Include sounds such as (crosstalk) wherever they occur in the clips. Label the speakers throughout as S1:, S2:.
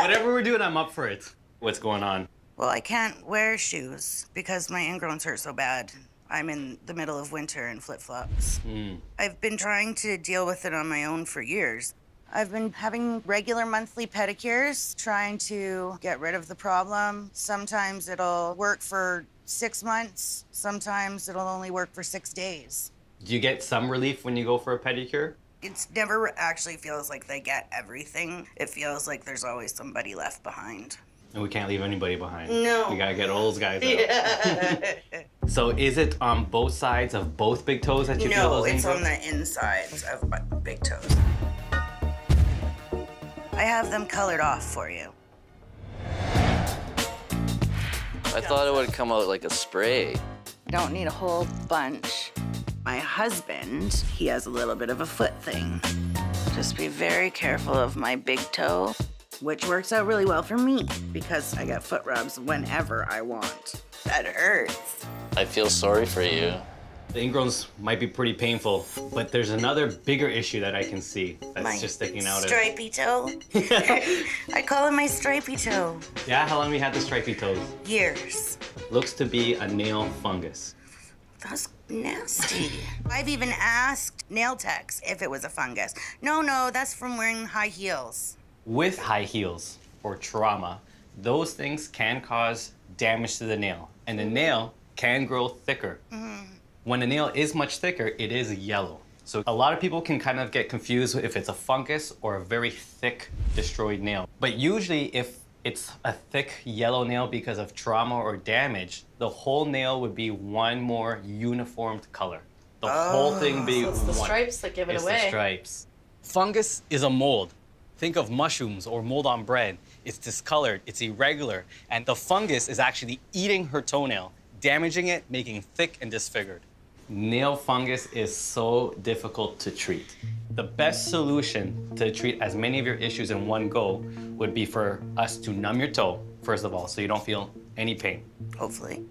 S1: Whatever we're doing, I'm up for it. What's going on?
S2: Well, I can't wear shoes because my ingrowns hurt so bad. I'm in the middle of winter in flip flops. Hmm. I've been trying to deal with it on my own for years. I've been having regular monthly pedicures, trying to get rid of the problem. Sometimes it'll work for six months, sometimes it'll only work for six days.
S1: Do you get some relief when you go for a pedicure?
S2: It's never actually feels like they get everything. It feels like there's always somebody left behind.
S1: And we can't leave anybody behind.
S2: No.
S1: We gotta get all those guys out. (laughs) So is it on both sides of both big toes that you feel
S2: No,
S1: those
S2: it's on the insides of my big toes. I have them colored off for you.
S3: I thought it would come out like a spray.
S2: Don't need a whole bunch. My husband, he has a little bit of a foot thing. Just be very careful of my big toe, which works out really well for me because I get foot rubs whenever I want. That hurts.
S3: I feel sorry for you.
S1: The ingrowns might be pretty painful, but there's another bigger issue that I can see that's
S2: my
S1: just sticking out. of-
S2: stripy toe. (laughs) I call it my stripy toe.
S1: yeah, how long have you had the stripy toes?
S2: Years.
S1: Looks to be a nail fungus.
S2: That's nasty. (laughs) I've even asked nail techs if it was a fungus. No, no, that's from wearing high heels.
S1: With high heels or trauma, those things can cause damage to the nail, and the nail can grow thicker. Mm-hmm. When the nail is much thicker, it is yellow. So a lot of people can kind of get confused if it's a fungus or a very thick destroyed nail. But usually if it's a thick yellow nail because of trauma or damage, the whole nail would be one more uniformed color. The whole thing ah, be
S4: So it's the
S1: one.
S4: stripes that give it
S1: It's
S4: away.
S1: the stripes. Fungus is a mold. Think of mushrooms or mold on bread. It's discolored, it's irregular, and the fungus is actually eating her toenail, damaging it, making thick and disfigured. Nail fungus is so difficult to treat. The best solution to treat as many of your issues in one go would be for us to numb your toe, first of all, so you don't feel any pain.
S2: Hopefully.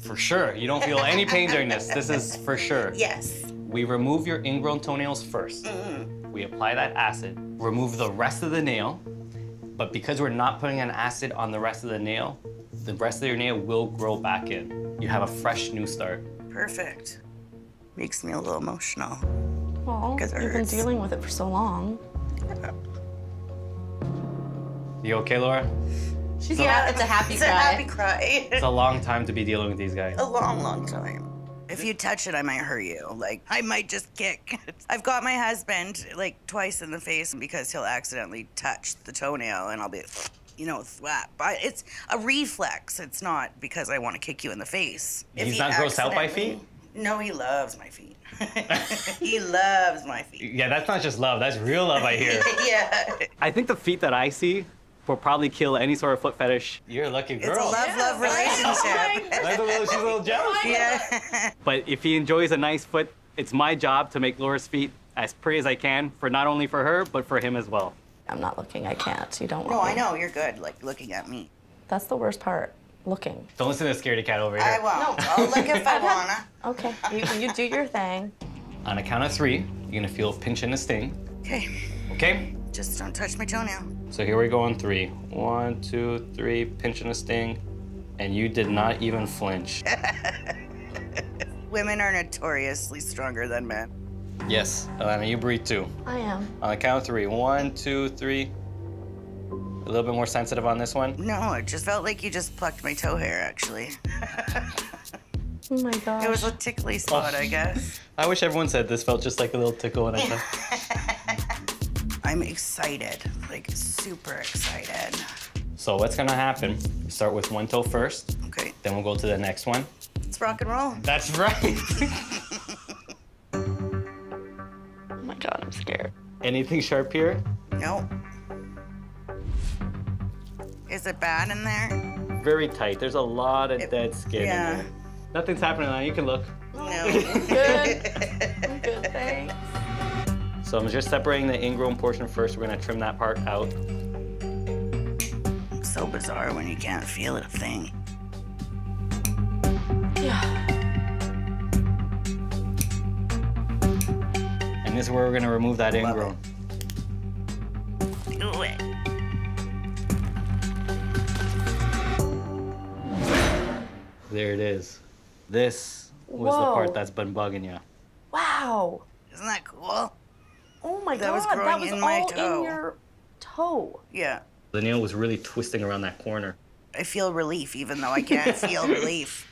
S1: For sure, you don't feel any pain during this. This is for sure. (laughs)
S2: Yes.
S1: We remove your ingrown toenails 1st mm-hmm. We apply that acid, remove the rest of the nail, but because we're not putting an acid on the rest of the nail, the rest of your nail will grow back in. You have a fresh new start.
S2: Perfect. Makes me a little emotional.
S4: Well,
S2: Because
S4: you've been dealing with it for so long.
S1: You okay, Laura?
S4: She's yeah, (laughs) it's a happy
S2: It's
S4: cry.
S2: a happy cry.
S1: It's a long time to be dealing with these guys.
S2: a long, long time. If you touch it, I might hurt you. Like, I might just kick. (laughs) I've got my husband like twice in the face because he'll accidentally touch the toenail and I'll be, you know, thwap. But it's a reflex. It's not because I want to kick you in the face. If
S1: He's
S2: he
S1: not grossed out by feet?
S2: No, he loves my feet. (laughs) he loves my feet.
S1: Yeah, that's not just love, that's real love, I hear.
S2: yeah.
S1: I think the feet that I see will probably kill any sort of foot fetish. You're a lucky girl.
S2: It's a
S1: girl.
S2: love-love relationship.
S1: That's a little, she's a little jealous.
S2: yeah.
S1: But if he enjoys a nice foot, it's my job to make Laura's feet as pretty as I can for not only for her, but for him as well.
S4: I'm not looking. I can't. You don't. Want to.
S2: No,
S4: want
S2: I
S4: me.
S2: know you're good. Like looking at me.
S4: That's the worst part. Looking.
S1: Don't listen to the scaredy cat over here.
S2: I won't. I'll look if (laughs) I wanna.
S4: Okay. You, you do your thing.
S1: On a count of three, you're gonna feel a pinch and a sting.
S2: Okay.
S1: Okay?
S2: Just don't touch my toenail.
S1: So here we go on three. One, two, three, pinch and a sting. And you did not even flinch. (laughs)
S2: Women are notoriously stronger than men.
S1: yes, Alana, you breathe too.
S4: I am.
S1: On the count of three. One, two, three. A little bit more sensitive on this one.
S2: No, it just felt like you just plucked my toe hair, actually.
S4: Oh my gosh.
S2: It was a tickly spot, I guess. (laughs)
S1: I wish everyone said this felt just like a little tickle when I (laughs) said.
S2: I'm excited, like super excited.
S1: So what's gonna happen? Start with one toe first,
S2: Okay,
S1: then we'll go to the next one.
S2: let's rock and roll.
S1: That's right. (laughs)
S4: oh my god, I'm scared.
S1: Anything sharp here?
S2: No. Is it bad in there?
S1: Very tight. There's a lot of dead skin
S2: yeah.
S1: in there. Nothing's happening now. You can look.
S2: No. (laughs) (laughs)
S1: So I'm just separating the ingrown portion first. We're gonna trim that part out.
S2: So bizarre when you can't feel a thing.
S4: Yeah.
S1: And this is where we're gonna remove that ingrown.
S2: Do it.
S1: There it is. This was
S4: Whoa.
S1: the part that's been bugging you.
S4: Wow.
S2: Isn't that cool?
S4: Oh my
S2: That
S4: god.
S2: was
S4: that was
S2: in my
S4: all
S2: toe.
S4: in your toe.
S2: Yeah.
S1: The nail was really twisting around that corner.
S2: I feel relief even though I can't (laughs) feel relief.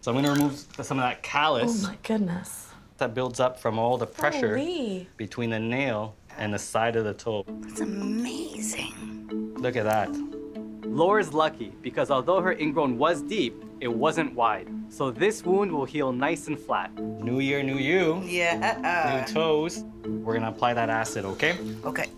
S1: So I'm gonna remove some of that callus.
S4: Oh my goodness.
S1: that builds up from all the pressure
S4: Holy.
S1: between the nail and the side of the toe.
S2: It's amazing.
S1: Look at that. Laura's lucky because although her ingrown was deep, it wasn't wide. So this wound will heal nice and flat. New year, new you.
S2: Yeah.
S1: New toes. We're gonna apply that acid, okay?
S2: Okay.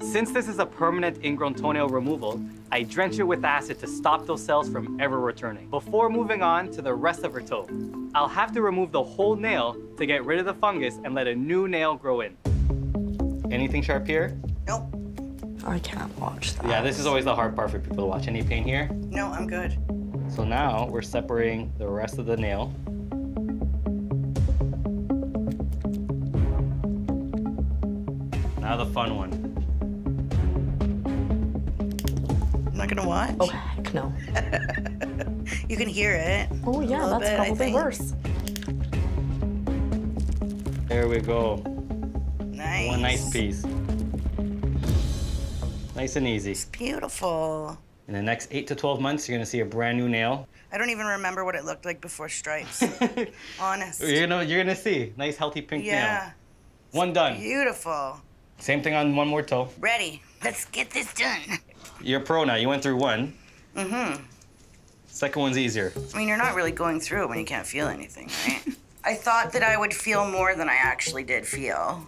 S1: Since this is a permanent ingrown toenail removal, I drench it with acid to stop those cells from ever returning. Before moving on to the rest of her toe, I'll have to remove the whole nail to get rid of the fungus and let a new nail grow in. Anything sharp here?
S2: Nope.
S4: I can't watch that.
S1: Yeah, this is always the hard part for people to watch. Any pain here?
S2: No, I'm good.
S1: So now we're separating the rest of the nail. Now the fun one.
S2: I'm not gonna watch.
S4: Oh heck no. (laughs)
S2: You can hear it.
S4: Oh yeah,
S2: little
S4: that's
S2: bit, I
S4: probably
S2: think.
S4: worse.
S1: There we go.
S2: Nice.
S1: One nice piece. Nice and easy.
S2: It's beautiful.
S1: In the next 8 to 12 months, you're gonna see a brand new nail.
S2: I don't even remember what it looked like before stripes. (laughs) Honest.
S1: You're gonna, you're gonna see. Nice, healthy pink nail.
S2: Yeah.
S1: nail. One done.
S2: Beautiful.
S1: Same thing on one more toe.
S2: Ready. Let's get this done.
S1: You're pro now. You went through one.
S2: Mm-hmm.
S1: Second one's easier.
S2: I mean, you're not really going through it when you can't feel anything, right? (laughs) I thought that I would feel more than I actually did feel.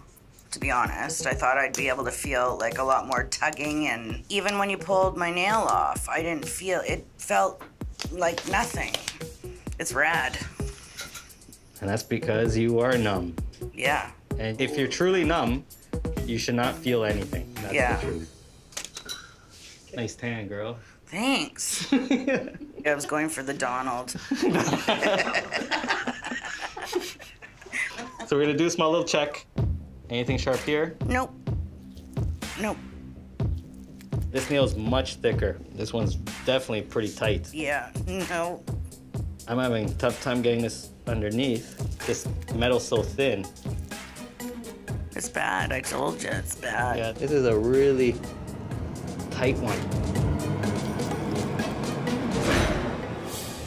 S2: To be honest, I thought I'd be able to feel like a lot more tugging, and even when you pulled my nail off, I didn't feel it. Felt like nothing. It's rad.
S1: And that's because you are numb.
S2: Yeah.
S1: And if you're truly numb, you should not feel anything. That's
S2: Yeah.
S1: the truth. Nice tan, girl.
S2: Thanks. (laughs) I was going for the Donald. (laughs)
S1: So we're gonna do a small little check. Anything sharp here?
S2: Nope. Nope.
S1: This nail's much thicker. This one's definitely pretty tight.
S2: Yeah. No.
S1: I'm having a tough time getting this underneath. This metal's so thin.
S2: It's bad. I told you it's bad.
S1: Yeah, this is a really tight one.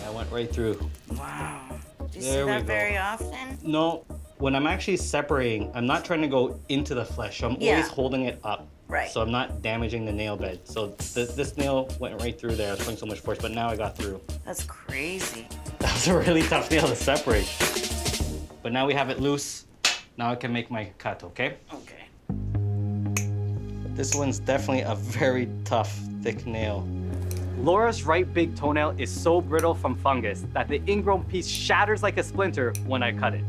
S1: I went right through.
S2: Wow. Do you
S1: There
S2: see that very often?
S1: No, when I'm actually separating, I'm not trying to go into the flesh. I'm
S2: Yeah.
S1: always holding it up.
S2: Right.
S1: So I'm not damaging the nail bed. So th- this nail went right through there. I was putting so much force, but now I got through.
S2: That's crazy. (laughs)
S1: That was a really tough nail to separate. But now we have it loose. Now I can make my cut, okay?
S2: Okay.
S1: This one's definitely a very tough, thick nail. Laura's right big toenail is so brittle from fungus that the ingrown piece shatters like a splinter when I cut it.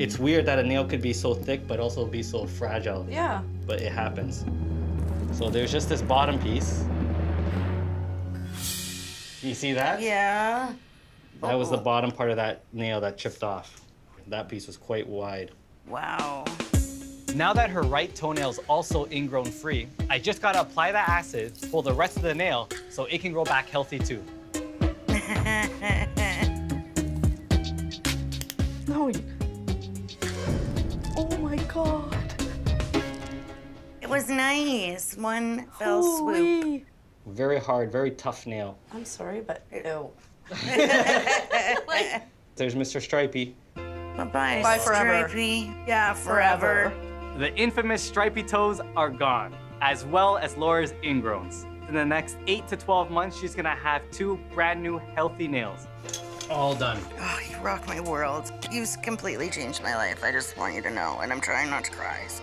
S1: It's weird that a nail could be so thick but also be so fragile,
S4: Yeah.
S1: but it happens. So there's just this bottom piece. You see that?
S2: Yeah.
S1: That was the
S2: Oh.
S1: bottom part of that nail that chipped off. That piece was quite wide.
S2: Wow.
S1: Now that her right toenail is also ingrown free, I just gotta apply that acid, pull the rest of the nail, so it can grow back healthy too. (laughs)
S4: No. You- my god.
S2: it was nice. One fell swoop.
S1: Very hard, very tough nail.
S4: I'm sorry, but no. (laughs)
S1: There's Mr. Stripey.
S2: Bye-bye,
S4: Bye forever.
S2: Stripey. Yeah, forever.
S1: The infamous stripy toes are gone, as well as Laura's ingrowns. In the next 8 to 12 months, she's gonna have two brand new healthy nails. All done.
S2: Oh, you rock my world. You've completely changed my life. I just want you to know, and I'm trying not to cry. So,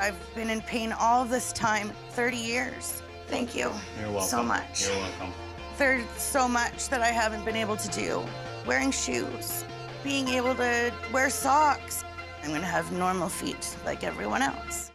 S2: I've been in pain all this time, 30 years. Thank you.
S1: You're welcome.
S2: So much.
S1: You're welcome.
S2: There's so much that I haven't been able to do. Wearing shoes, being able to wear socks. I'm gonna have normal feet like everyone else.